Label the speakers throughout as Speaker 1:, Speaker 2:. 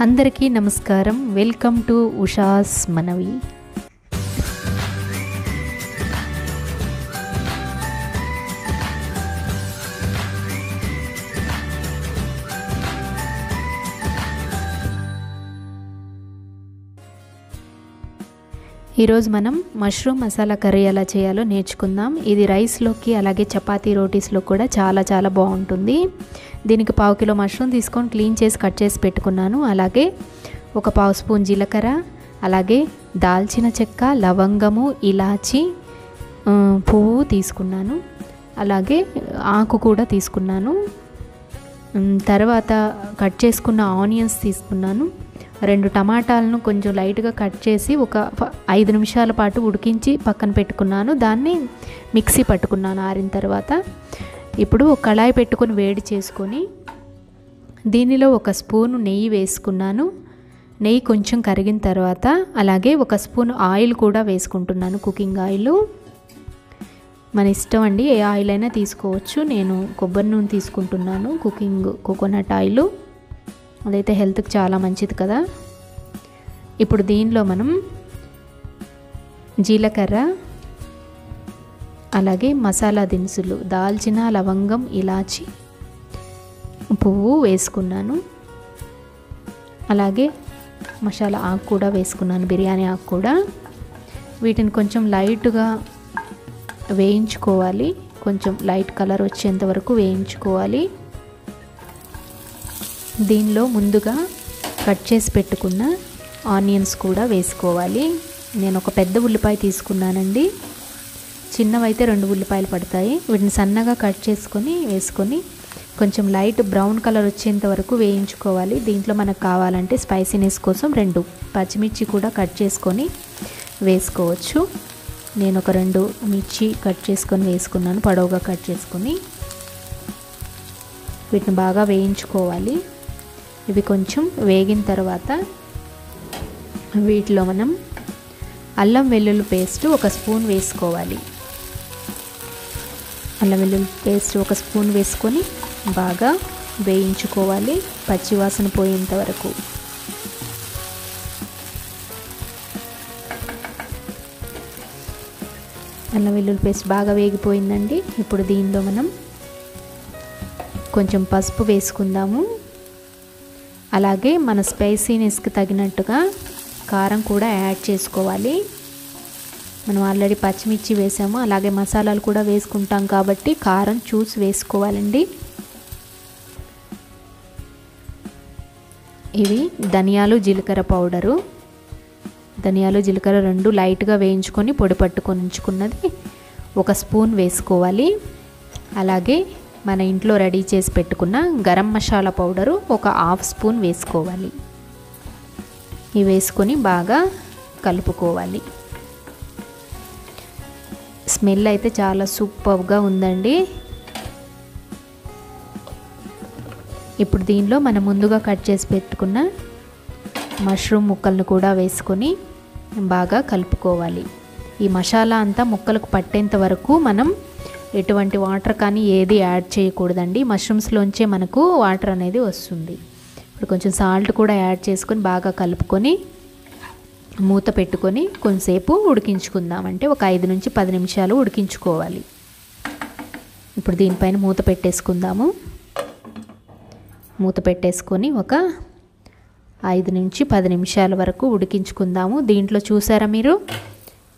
Speaker 1: అందరికీ నమస్కారం. Welcome to Usha's మనవి. ఈరోజు మనం మష్రూమ్ మసాలా కర్రీ ఎలా చేయాలో నేర్చుకుందాం. ఇది రైస్లోకి అలాగే చపాతీ రోటీస్లో కూడా చాలా చాలా బాగుంటుంది. దీనికి పావు కిలో మష్రూమ్ తీసుకొని క్లీన్ చేసి కట్ చేసి పెట్టుకున్నాను. అలాగే ఒక పావు స్పూన్ జీలకర్ర అలాగే దాల్చిన చెక్క లవంగము ఇలాచి పువ్వు తీసుకున్నాను. అలాగే ఆకు కూడా తీసుకున్నాను. తర్వాత కట్ చేసుకున్న ఆనియన్స్ తీసుకున్నాను. రెండు టమాటాలను కొంచెం లైట్గా కట్ చేసి ఒక ఐదు నిమిషాల పాటు ఉడికించి పక్కన పెట్టుకున్నాను. దాన్ని మిక్సీ పట్టుకున్నాను ఆరిన తర్వాత. ఇప్పుడు ఒక కళాయి పెట్టుకొని వేడి చేసుకొని దీనిలో ఒక స్పూను నెయ్యి వేసుకున్నాను. నెయ్యి కొంచెం కరిగిన తర్వాత అలాగే ఒక స్పూన్ ఆయిల్ కూడా వేసుకుంటున్నాను కుకింగ్ ఆయిల్. మన ఇష్టం అండి ఏ ఆయిల్ అయినా తీసుకోవచ్చు. నేను కొబ్బరి నూనె తీసుకుంటున్నాను కుకింగ్ కోకోనట్ ఆయిల్. అదైతే హెల్త్కి చాలా మంచిది కదా. ఇప్పుడు దీనిలో మనం జీలకర్ర అలాగే మసాలా దినుసులు దాల్చిన లవంగం ఇలాచి పువ్వు వేసుకున్నాను. అలాగే మసాలా ఆకు కూడా వేసుకున్నాను బిర్యానీ ఆకు కూడా. వీటిని కొంచెం లైట్గా వేయించుకోవాలి. కొంచెం లైట్ కలర్ వచ్చేంత వరకు వేయించుకోవాలి. దీనిలో ముందుగా కట్ చేసి పెట్టుకున్న ఆనియన్స్ కూడా వేసుకోవాలి. నేను ఒక పెద్ద ఉల్లిపాయ తీసుకున్నానండి. చిన్నవైతే రెండు ఉల్లిపాయలు పడతాయి. వీటిని సన్నగా కట్ చేసుకొని వేసుకొని కొంచెం లైట్ బ్రౌన్ కలర్ వచ్చేంత వరకు వేయించుకోవాలి. దీంట్లో మనకు కావాలంటే స్పైసీనెస్ కోసం రెండు పచ్చిమిర్చి కూడా కట్ చేసుకొని వేసుకోవచ్చు. నేను ఒక రెండు మిర్చి కట్ చేసుకొని వేసుకున్నాను పొడవుగా కట్ చేసుకొని. వీటిని బాగా వేయించుకోవాలి. ఇవి కొంచెం వేగిన తర్వాత వీటిలో మనం అల్లం వెల్లుల్లి పేస్ట్ ఒక స్పూన్ వేసుకోవాలి. అల్లం వెల్లుల్లి పేస్ట్ ఒక స్పూన్ వేసుకొని బాగా వేయించుకోవాలి పచ్చివాసన పోయేంత వరకు. అల్లం వెల్లుల్లి పేస్ట్ బాగా వేగిపోయిందండి. ఇప్పుడు దీనిలో మనం కొంచెం పసుపు వేసుకుందాము. అలాగే మన స్పైసీనెస్కి తగినట్టుగా కారం కూడా యాడ్ చేసుకోవాలి. మనం ఆల్రెడీ పచ్చిమిర్చి వేసాము అలాగే మసాలాలు కూడా వేసుకుంటాం కాబట్టి కారం చూసి వేసుకోవాలండి. ఇవి ధనియాలు జీలకర్ర పౌడరు. ధనియాలు జీలకర్ర రెండు లైట్గా వేయించుకొని పొడి పట్టుకొని ఉంచుకున్నది ఒక స్పూన్ వేసుకోవాలి. అలాగే మన ఇంట్లో రెడీ చేసి పెట్టుకున్న గరం మసాలా పౌడరు ఒక హాఫ్ స్పూన్ వేసుకోవాలి. ఇవి వేసుకొని బాగా కలుపుకోవాలి. స్మెల్ అయితే చాలా సూపర్గా ఉందండి. ఇప్పుడు దీనిలో మనం ముందుగా కట్ చేసి పెట్టుకున్న మష్రూమ్ ముక్కలను కూడా వేసుకొని బాగా కలుపుకోవాలి. ఈ మసాలా అంతా ముక్కలకు పట్టేంత వరకు మనం ఎటువంటి వాటర్ కానీ ఏది యాడ్ చేయకూడదండి. మష్రూమ్స్లోంచే మనకు వాటర్ అనేది వస్తుంది. ఇప్పుడు కొంచెం సాల్ట్ కూడా యాడ్ చేసుకొని బాగా కలుపుకొని మూత పెట్టుకొని కొంతసేపు ఉడికించుకుందాం. అంటే ఒక ఐదు నుంచి పది నిమిషాలు ఉడికించుకోవాలి. ఇప్పుడు దీనిపైన మూత పెట్టేసుకుందాము. మూత పెట్టేసుకొని ఒక ఐదు నుంచి పది నిమిషాల వరకు ఉడికించుకుందాము. దీంట్లో చూసారా మీరు?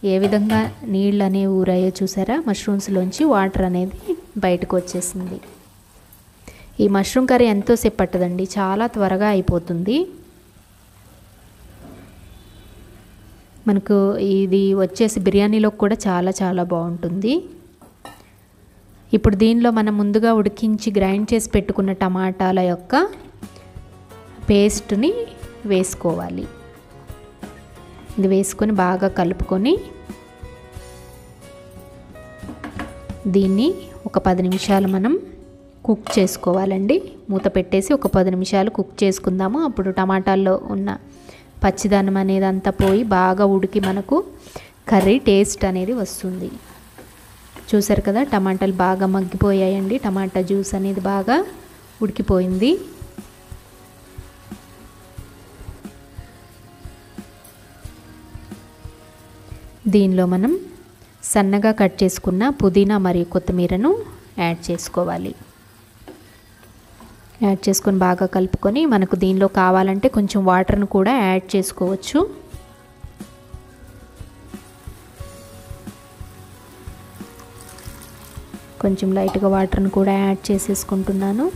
Speaker 1: ఏ విధంగా నీళ్ళు అనేవి ఊరాయో చూసారా? మష్రూమ్స్లోంచి వాటర్ అనేది బయటకు వచ్చేసింది ఈ మష్రూమ్ కర్రీ ఎంతోసేపు పట్టదండి. చాలా త్వరగా అయిపోతుంది. మనకు ఇది వచ్చేసి బిర్యానీలో కూడా చాలా చాలా బాగుంటుంది. ఇప్పుడు దీనిలో మనం ముందుగా ఉడికించి గ్రైండ్ చేసి పెట్టుకున్న టమాటాల యొక్క పేస్ట్ని వేసుకోవాలి. ఇది వేసుకొని బాగా కలుపుకొని దీన్ని ఒక పది నిమిషాలు మనం కుక్ చేసుకోవాలండి. మూత పెట్టేసి ఒక పది నిమిషాలు కుక్ చేసుకుందాము. అప్పుడు టమాటాల్లో ఉన్న పచ్చిదనం అనేది అంతా పోయి బాగా ఉడికి మనకు కర్రీ టేస్ట్ అనేది వస్తుంది. చూసారు కదా టమాటాలు బాగా మగ్గిపోయాయండి. టమాటా జ్యూస్ అనేది బాగా ఉడికిపోయింది. దీనిలో మనం సన్నగా కట్ చేసుకున్న పుదీనా మరియు కొత్తిమీరను యాడ్ చేసుకోవాలి. యాడ్ చేసుకొని బాగా కలుపుకొని మనకు దీనిలో కావాలంటే కొంచెం వాటర్ను కూడా యాడ్ చేసుకోవచ్చు. కొంచెం లైట్గా వాటర్ని కూడా యాడ్ చేసేసుకుంటున్నాను.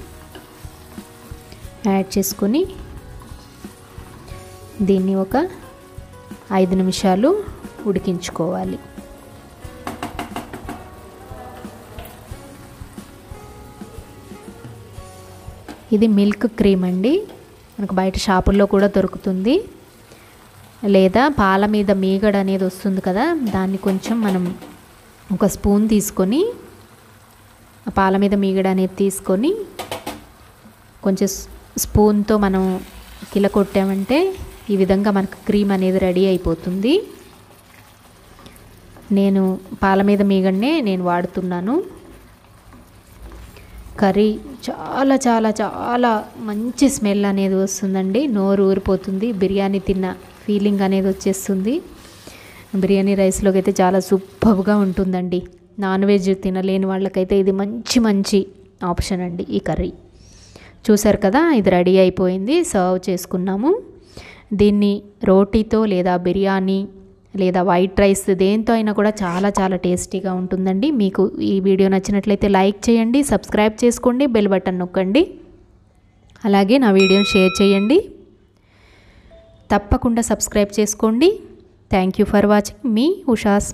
Speaker 1: యాడ్ చేసుకొని దీన్ని ఒక ఐదు నిమిషాలు ఉడికించుకోవాలి. ఇది మిల్క్ క్రీమ్ అండి. మనకు బయట షాపుల్లో కూడా దొరుకుతుంది. లేదా పాల మీద మీగడ అనేది వస్తుంది కదా దాన్ని కొంచెం మనం ఒక స్పూన్ తీసుకొని పాల మీద మీగడ అనేది తీసుకొని కొంచెం స్పూన్తో మనం కిల కొట్టామంటే ఈ విధంగా మనకు క్రీమ్ అనేది రెడీ అయిపోతుంది. నేను పాల మీద మీగడనే నేను వాడుతున్నాను. కర్రీ చాలా చాలా చాలా మంచి స్మెల్ అనేది వస్తుందండి. నోరు ఊరిపోతుంది. బిర్యానీ తిన్న ఫీలింగ్ అనేది వచ్చేస్తుంది. బిర్యానీ రైస్లోకి అయితే చాలా సూపర్గా ఉంటుందండి. నాన్ వెజ్ తినలేని వాళ్ళకైతే ఇది మంచి మంచి ఆప్షన్ అండి ఈ కర్రీ. చూసారు కదా ఇది రెడీ అయిపోయింది. సర్వ్ చేసుకున్నాము. దీన్ని రోటీతో లేదా బిర్యానీ లేదా వైట్ రైస్ దేంతో అయినా కూడా చాలా చాలా టేస్టీగా ఉంటుందండి. మీకు ఈ వీడియో నచ్చినట్లయితే లైక్ చేయండి సబ్స్క్రైబ్ చేసుకోండి బెల్ బటన్ నొక్కండి. అలాగే నా వీడియోని షేర్ చేయండి. తప్పకుండా సబ్స్క్రైబ్ చేసుకోండి. Thank you for watching. Me Usha's